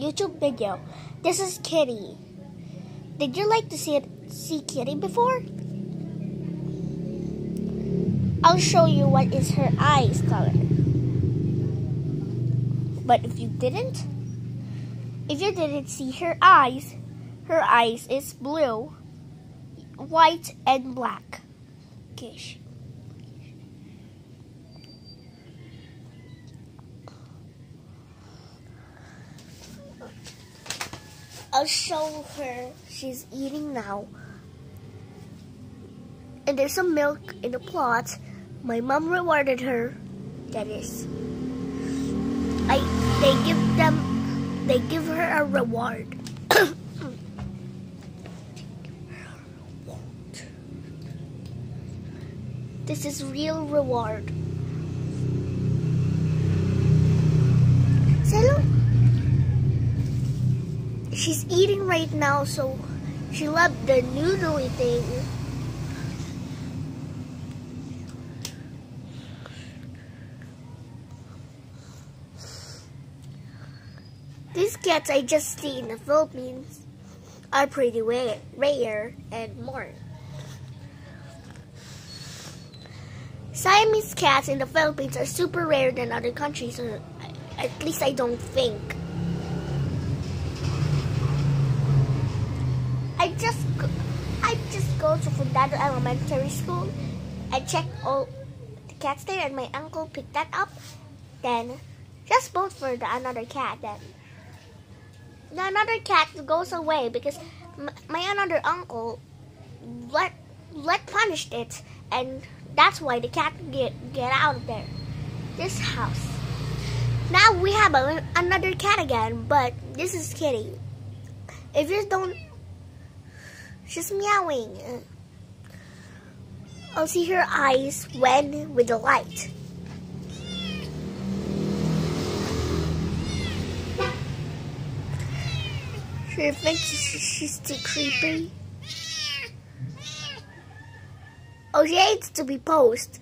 YouTube video. This is Kitty. Did you like to see it, see Kitty before? I'll show you what is her eyes color. But if you didn't, if you didn't see her eyes, her eyes is blue, white, and black. Okay. I'll show her. She's eating now. And there's some milk in the pot. My mom rewarded her. That is. I they give them they give her a reward. this is real reward. She's eating right now, so she loved the noodly thing. These cats I just see in the Philippines are pretty rare, and more. Siamese cats in the Philippines are super rare than other countries, or at least I don't think. I just I just go to Fundado Elementary School and check all the cats there, and my uncle picked that up. Then just vote for the another cat. Then the another cat goes away because my another uncle let let punished it, and that's why the cat get get out of there. This house. Now we have a, another cat again, but this is Kitty. If you don't She's meowing. I'll see her eyes when with the light. She thinks she's too creepy. Oh, she hates to be posed.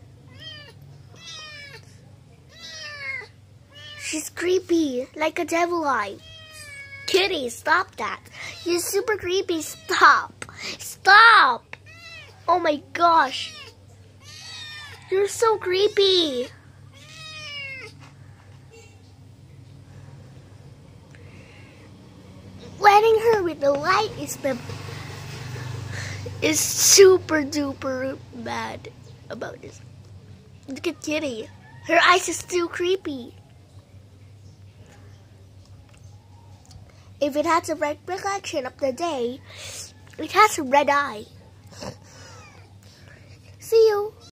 She's creepy, like a devil eye. Kitty, stop that. You're super creepy. Stop. Stop. Oh my gosh. You're so creepy. Letting her with the light is the is super duper bad about this. Look at Kitty. Her eyes is too creepy. If it has a red reflection of the day, it has a red eye. See you.